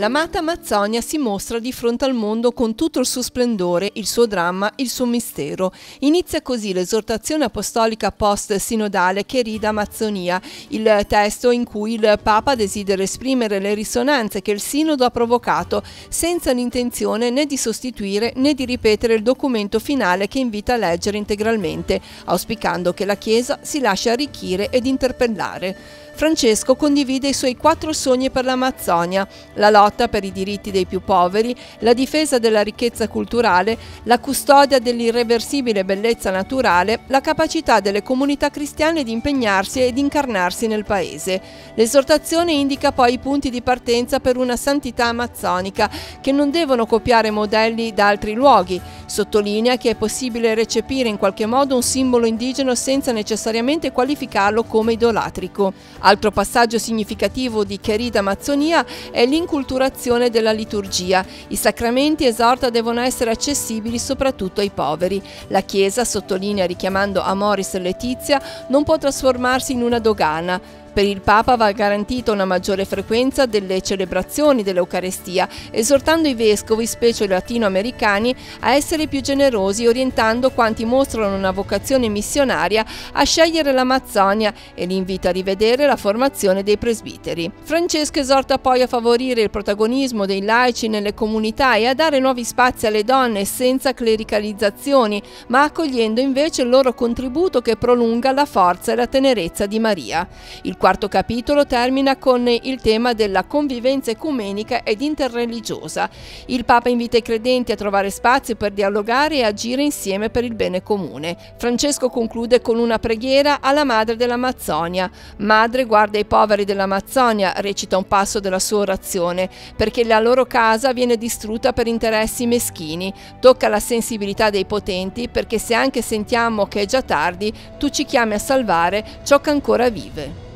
L'amata Amazzonia si mostra di fronte al mondo con tutto il suo splendore, il suo dramma, il suo mistero. Inizia così l'esortazione apostolica post-sinodale che rida Amazzonia, il testo in cui il Papa desidera esprimere le risonanze che il sinodo ha provocato, senza l'intenzione né di sostituire né di ripetere il documento finale che invita a leggere integralmente, auspicando che la Chiesa si lasci arricchire ed interpellare. Francesco condivide i suoi quattro sogni per l'Amazzonia, la lotta per i diritti dei più poveri, la difesa della ricchezza culturale, la custodia dell'irreversibile bellezza naturale, la capacità delle comunità cristiane di impegnarsi ed incarnarsi nel paese. L'esortazione indica poi i punti di partenza per una santità amazzonica che non devono copiare modelli da altri luoghi. Sottolinea che è possibile recepire in qualche modo un simbolo indigeno senza necessariamente qualificarlo come idolatrico. Altro passaggio significativo di Cherida Amazzonia è l'inculturazione della liturgia. I sacramenti esorta devono essere accessibili soprattutto ai poveri. La Chiesa, sottolinea richiamando Amoris Letizia, non può trasformarsi in una dogana. Per il Papa va garantita una maggiore frequenza delle celebrazioni dell'Eucarestia, esortando i vescovi, specie latinoamericani, a essere più generosi, orientando quanti mostrano una vocazione missionaria a scegliere l'Amazzonia e li invita a rivedere la formazione dei presbiteri. Francesco esorta poi a favorire il protagonismo dei laici nelle comunità e a dare nuovi spazi alle donne senza clericalizzazioni, ma accogliendo invece il loro contributo che prolunga la forza e la tenerezza di Maria. Il quarto capitolo termina con il tema della convivenza ecumenica ed interreligiosa. Il Papa invita i credenti a trovare spazio per dialogare e agire insieme per il bene comune. Francesco conclude con una preghiera alla madre dell'Amazzonia. Madre guarda i poveri dell'Amazzonia, recita un passo della sua orazione, perché la loro casa viene distrutta per interessi meschini. Tocca la sensibilità dei potenti, perché se anche sentiamo che è già tardi, tu ci chiami a salvare ciò che ancora vive.